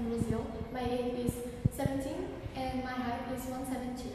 from Brazil. My age is 17 and my height is 170.